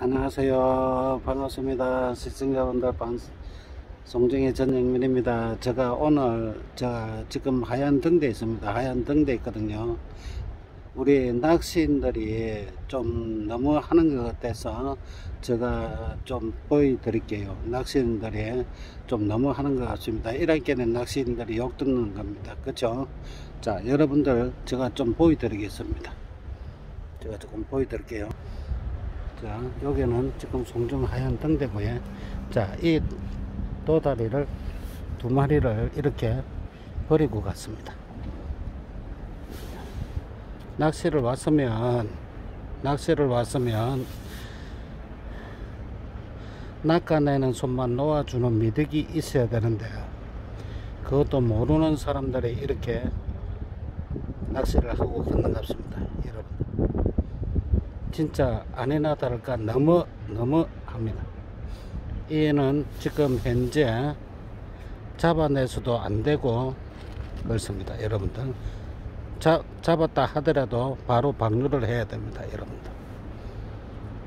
안녕하세요. 반갑습니다. 시청자분들 방송중의 전영민입니다. 제가 오늘 제가 지금 하얀 등대 있습니다. 하얀 등대 있거든요. 우리 낚시인들이 좀 너무 하는 것 같아서 제가 좀 보여드릴게요. 낚시인들이 좀 너무 하는 것 같습니다. 이렇게는 낚시인들이 욕 듣는 겁니다. 그쵸? 자, 여러분들 제가 좀 보여드리겠습니다. 제가 조금 보여드릴게요. 자, 여기는 지금 송정 하얀 등대구에 자, 이 도다리를 두 마리를 이렇게 버리고 갔습니다. 낚시를 왔으면 낚시를 왔으면 낚아내는 손만 놓아주는 미덕이 있어야 되는데 그것도 모르는 사람들이 이렇게 낚시를 하고 건너갑습니다. 진짜 아니나 다를까 너무 너무 합니다. 얘는 지금 현재 잡아내서도 안 되고 그렇습니다. 여러분들 잡, 잡았다 하더라도 바로 방류를 해야 됩니다. 여러분들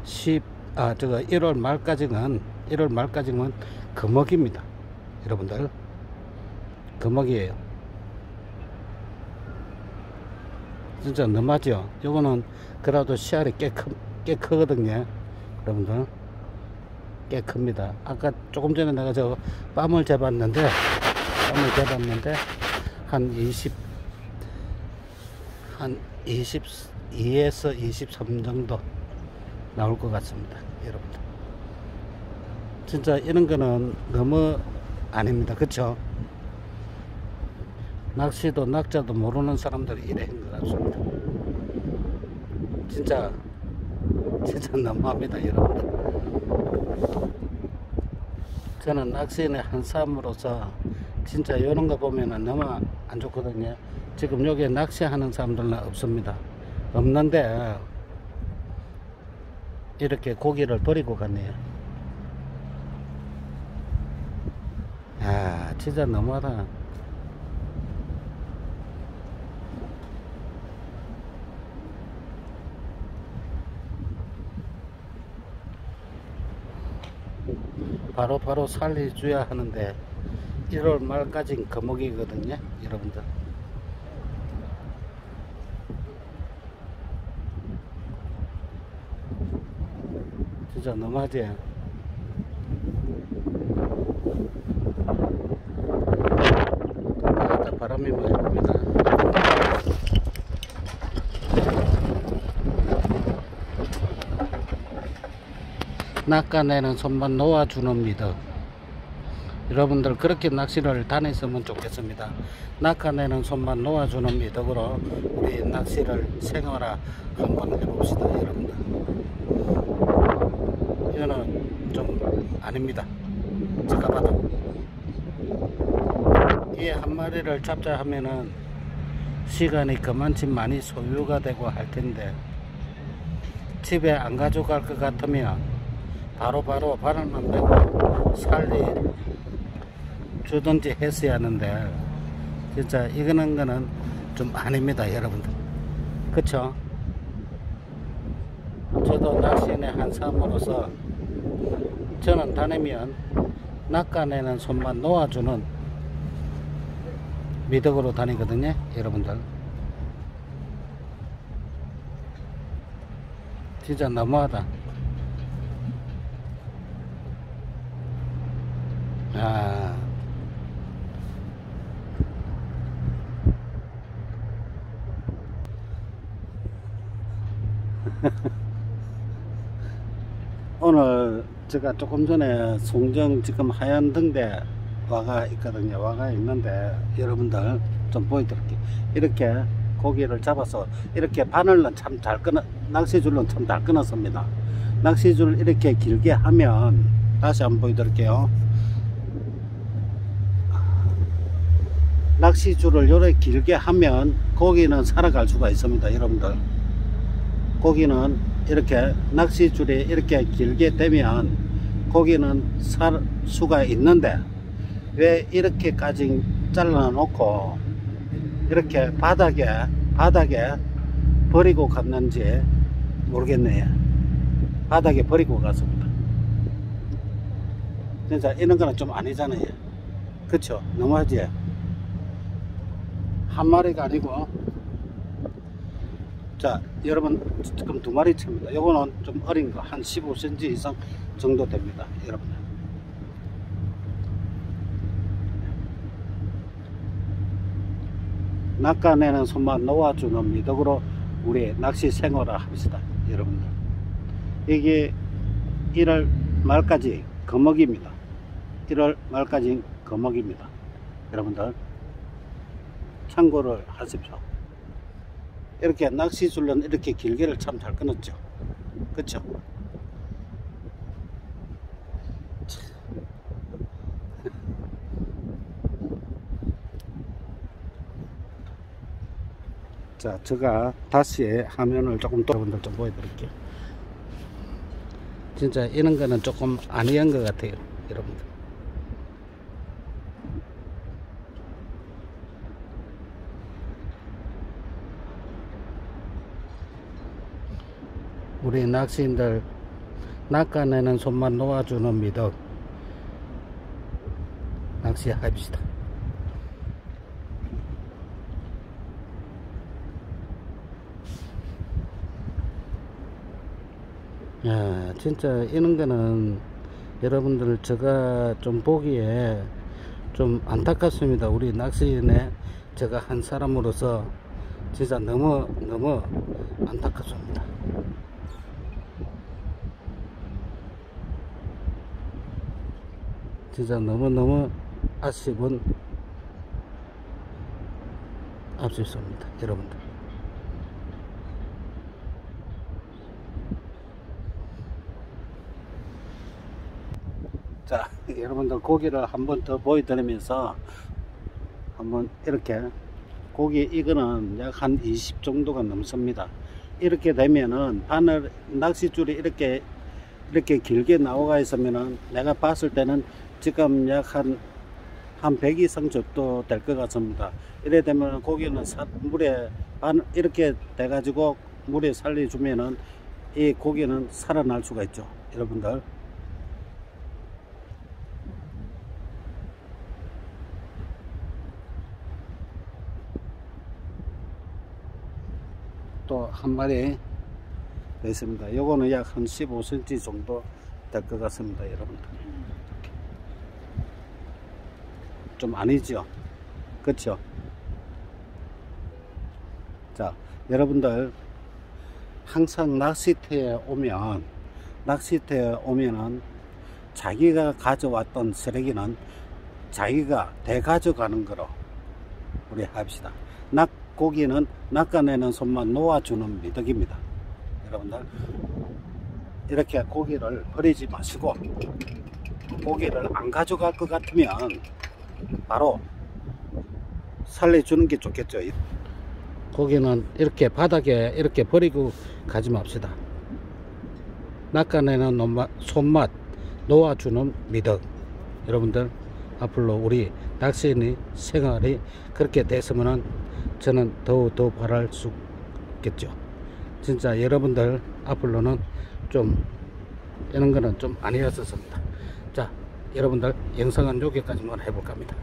10, 아 저거 1월 말까지는 1월 말까지는 금어기입니다. 여러분들 금어기예요. 진짜 너무하죠. 요거는 그래도 씨알이 꽤, 크, 꽤 크거든요. 여러분들. 꽤 큽니다. 아까 조금 전에 내가 저 빰을 재봤는데, 빰을 재봤는데, 한 20, 한 22에서 23 정도 나올 것 같습니다. 여러분들. 진짜 이런 거는 너무 아닙니다. 그쵸? 낚시도 낙자도 모르는 사람들이 이래 한것 같습니다. 진짜 진짜 너무합니다 여러분들. 저는 낚시인의 한 사람으로서 진짜 이런 거 보면은 너무 안 좋거든요. 지금 여기에 낚시하는 사람들은 없습니다. 없는데 이렇게 고기를 버리고 갔네요. 아 진짜 너무하다. 바로 바로 살려줘야 하는데 1월 말까지 거목이거든요 여러분들. 진짜 너무하지? 아, 바람이 많이 붑니다 낚아내는 손만 놓아주는 미덕 여러분들 그렇게 낚시를 다녔으면 좋겠습니다. 낚아내는 손만 놓아주는 미덕으로 우리 낚시를 생활화 한번 해봅시다 여러분들. 이거는 좀 아닙니다. 제가 봐도. 이 한 마리를 잡자 하면은 시간이 그만큼 많이 소요가 되고 할 텐데 집에 안 가져갈 것 같으면 바로바로 바람만 빼고 살리 주든지 했어야 하는데 진짜 이거는 거는 좀 아닙니다 여러분들. 그쵸? 저도 낚시인의 한 사람으로서 저는 다니면 낚아내는 손만 놓아주는 미덕으로 다니거든요 여러분들. 진짜 너무하다 아. 오늘 제가 조금 전에 송정 지금 하얀 등대 와가 있거든요. 와가 있는데 여러분들 좀 보여드릴게요. 이렇게 고기를 잡아서 이렇게 바늘은 참 잘 끊어 낚시줄은 참 잘 끊었습니다. 낚시줄 이렇게 길게 하면 다시 한번 보여드릴게요 낚시줄을 요렇게 길게 하면 고기는 살아갈 수가 있습니다 여러분들 고기는 이렇게 낚시줄이 이렇게 길게 되면 고기는 살 수가 있는데 왜 이렇게까지 잘라 놓고 이렇게 바닥에 바닥에 버리고 갔는지 모르겠네요 바닥에 버리고 갔습니다. 진짜 이런 거는 좀 아니잖아요. 그쵸? 너무하지? 한 마리가 아니고 자 여러분 지금 두 마리 채입니다. 요거는 좀 어린 거한 15cm 이상 정도 됩니다. 여러분 낚아내는 손만 놓아주는 미덕으로 우리 낚시 생활을 합시다. 여러분들 이게 1월 말까지 거먹입니다. 1월 말까지 거먹입니다. 여러분들 참고를 하십시오. 이렇게 낚시줄은 이렇게 길게를 참 잘 끊었죠. 그쵸? 자, 제가 다시 화면을 조금 또 여러분들 좀 보여드릴게요. 진짜 이런 거는 조금 아니한 것 같아요, 여러분들. 우리 낚시인들 낚아내는 손만 놓아주는 미덕 낚시합시다. 야, 진짜 이런 거는 여러분들 제가 좀 보기에 좀 안타깝습니다. 우리 낚시인에 제가 한 사람으로서 진짜 너무 너무 안타깝습니다. 진짜 너무너무 아쉬운 아쉽습니다. 여러분들. 자, 여러분들 고기를 한 번 더 보여드리면서 한번 이렇게 고기 이거는 약 한 20 정도가 넘습니다. 이렇게 되면은 바늘 낚싯줄이 이렇게 이렇게 길게 나와가 있으면은 내가 봤을 때는 지금 약한 한 100 이상 정도 될 것 같습니다. 이래 되면 고기는 사, 물에 반 이렇게 돼 가지고 물에 살려주면은 이 고기는 살아날 수가 있죠. 여러분들. 또 한 마리 더 있습니다. 요거는 약 한 15cm 정도 될 것 같습니다. 여러분들. 좀 아니죠? 그쵸? 자, 여러분들 항상 낚시터에 오면 낚시터에 오면은 자기가 가져왔던 쓰레기는 자기가 대가져가는 거로 우리 합시다. 낙 고기는 낚아내는 손만 놓아주는 미덕입니다. 여러분들 이렇게 고기를 버리지 마시고 고기를 안 가져갈 것 같으면 바로 살려주는 게 좋겠죠. 고기는 이렇게 바닥에 이렇게 버리고 가지 맙시다. 낚아내는 손맛, 놓아주는 미덕. 여러분들 앞으로 우리 낚시인의 생활이 그렇게 됐으면 저는 더더 바랄 수 있겠죠. 진짜 여러분들 앞으로는 좀 이런 거는 좀 아니었었습니다. 자, 여러분들 영상은 여기까지만 해볼까 합니다.